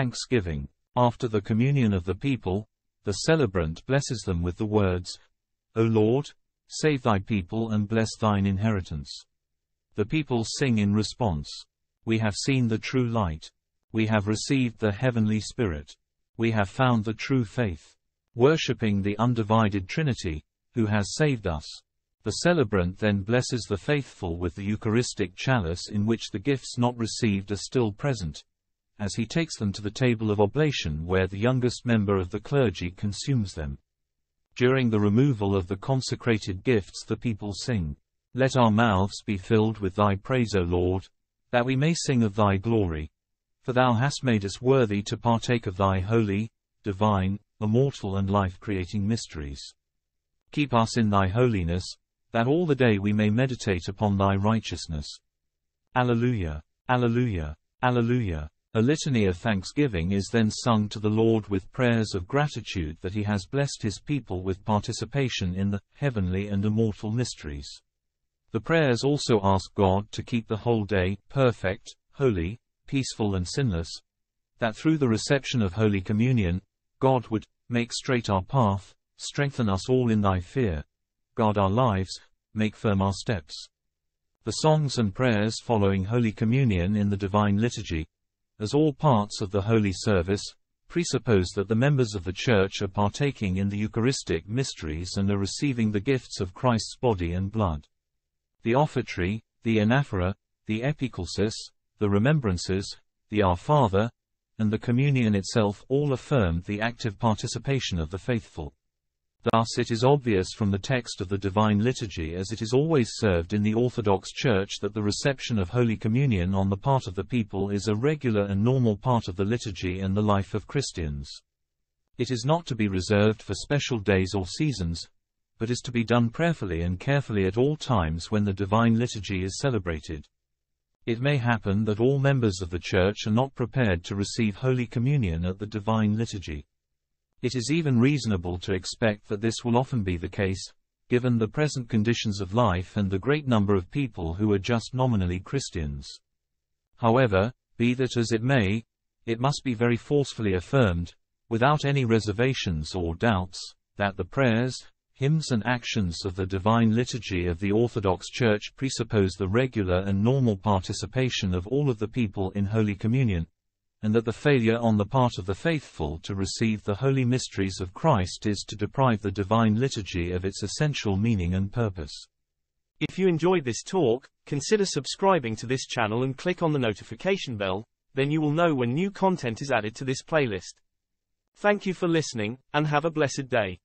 thanksgiving. After the communion of the people, the celebrant blesses them with the words, O Lord, save thy people and bless thine inheritance. The people sing in response, We have seen the true light. We have received the heavenly Spirit. We have found the true faith. Worshipping the undivided Trinity, who has saved us. The celebrant then blesses the faithful with the Eucharistic chalice in which the gifts not received are still present, as he takes them to the table of oblation where the youngest member of the clergy consumes them. During the removal of the consecrated gifts the people sing, Let our mouths be filled with thy praise, O Lord, that we may sing of thy glory. For thou hast made us worthy to partake of thy holy, divine, immortal and life-creating mysteries. Keep us in thy holiness, that all the day we may meditate upon thy righteousness. Alleluia, Alleluia, Alleluia. A litany of thanksgiving is then sung to the Lord with prayers of gratitude that he has blessed his people with participation in the heavenly and immortal mysteries. The prayers also ask God to keep the whole day perfect, holy, peaceful and sinless, that through the reception of Holy Communion, God would make straight our path, strengthen us all in thy fear, guard our lives, make firm our steps. The songs and prayers following Holy Communion in the Divine Liturgy, as all parts of the Holy Service, presuppose that the members of the Church are partaking in the Eucharistic mysteries and are receiving the gifts of Christ's body and blood. The offertory, the anaphora, the epiclesis, the remembrances, the Our Father, and the communion itself all affirm the active participation of the faithful. Thus it is obvious from the text of the Divine Liturgy as it is always served in the Orthodox Church that the reception of Holy Communion on the part of the people is a regular and normal part of the liturgy and the life of Christians. It is not to be reserved for special days or seasons, but is to be done prayerfully and carefully at all times when the Divine Liturgy is celebrated. It may happen that all members of the Church are not prepared to receive Holy Communion at the Divine Liturgy. It is even reasonable to expect that this will often be the case, given the present conditions of life and the great number of people who are just nominally Christians. However, be that as it may, it must be very forcefully affirmed, without any reservations or doubts, that the prayers, hymns and actions of the Divine Liturgy of the Orthodox Church presuppose the regular and normal participation of all of the people in Holy Communion, and that the failure on the part of the faithful to receive the holy mysteries of Christ is to deprive the divine liturgy of its essential meaning and purpose. If you enjoyed this talk, consider subscribing to this channel and click on the notification bell, then you will know when new content is added to this playlist. Thank you for listening, and have a blessed day.